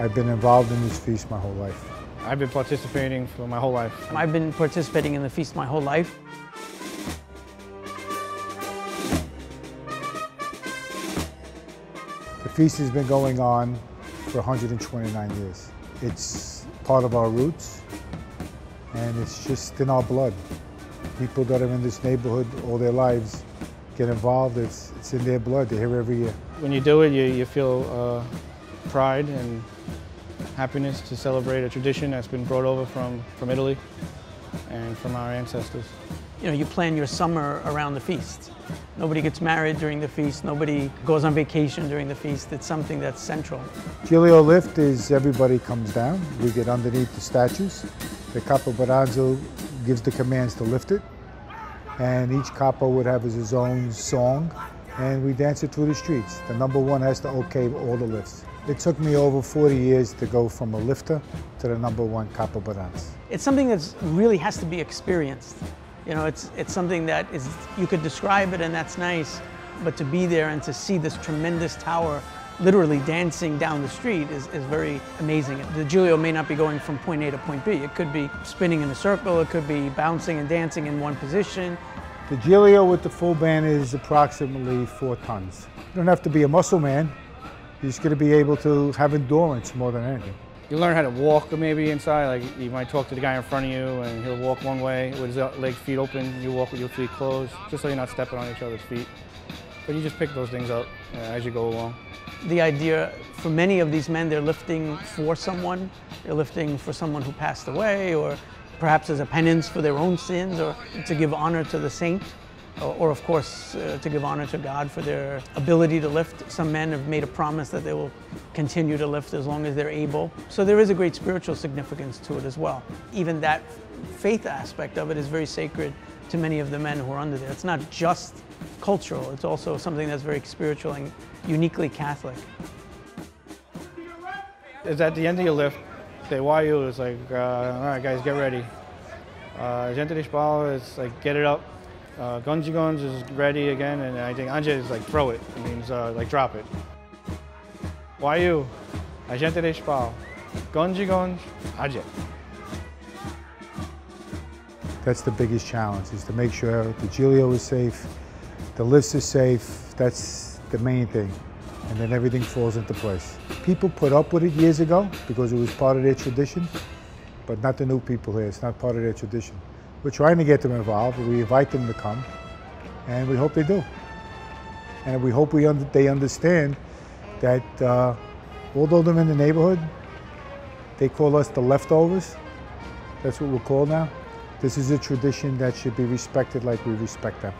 I've been involved in this feast my whole life. I've been participating for my whole life. I've been participating in the feast my whole life. The feast has been going on for 129 years. It's part of our roots and it's just in our blood. People that are in this neighborhood all their lives get involved. It's, it's in their blood. They're here every year. When you do it, you, you feel uh, pride and happiness to celebrate a tradition that's been brought over from, from Italy and from our ancestors. You know, you plan your summer around the feast. Nobody gets married during the feast. Nobody goes on vacation during the feast. It's something that's central. Giglio lift is everybody comes down. We get underneath the statues. The capo Baranzo gives the commands to lift it. And each capo would have his own song. And we dance it through the streets. The number one has to okay all the lifts. It took me over 40 years to go from a lifter to the number one capo Baranzo. It's something that really has to be experienced. You know, it's, it's something that is, you could describe it and that's nice, but to be there and to see this tremendous tower literally dancing down the street is, is very amazing. The Giglio may not be going from point A to point B. It could be spinning in a circle, it could be bouncing and dancing in one position. The Giglio with the full band is approximately four tons. You don't have to be a muscle man. You're just going to be able to have endurance more than anything. You learn how to walk maybe inside, like you might talk to the guy in front of you and he'll walk one way with his legs, feet open, you walk with your feet closed, just so you're not stepping on each other's feet. But you just pick those things up uh, as you go along. The idea, for many of these men, they're lifting for someone. They're lifting for someone who passed away or perhaps as a penance for their own sins or to give honor to the saint or of course uh, to give honor to God for their ability to lift. Some men have made a promise that they will continue to lift as long as they're able. So there is a great spiritual significance to it as well. Even that faith aspect of it is very sacred to many of the men who are under there. It's not just cultural, it's also something that's very spiritual and uniquely Catholic. Is at the end of your lift, they wire you, it's like, uh, all right guys, get ready. Uh, gente de Spal is like, get it up, uh, Gunji Guns is ready again, and I think Anje is like throw it. It means uh, like drop it. Why you? Agente de Spal. Gunji Guns, Anje. That's the biggest challenge, is to make sure the Giglio is safe, the lifts are safe, that's the main thing. And then everything falls into place. People put up with it years ago because it was part of their tradition, but not the new people here. It's not part of their tradition. We're trying to get them involved. We invite them to come, and we hope they do. And we hope we under, they understand that uh, although they're in the neighborhood, they call us the leftovers. That's what we're called now. This is a tradition that should be respected like we respect them.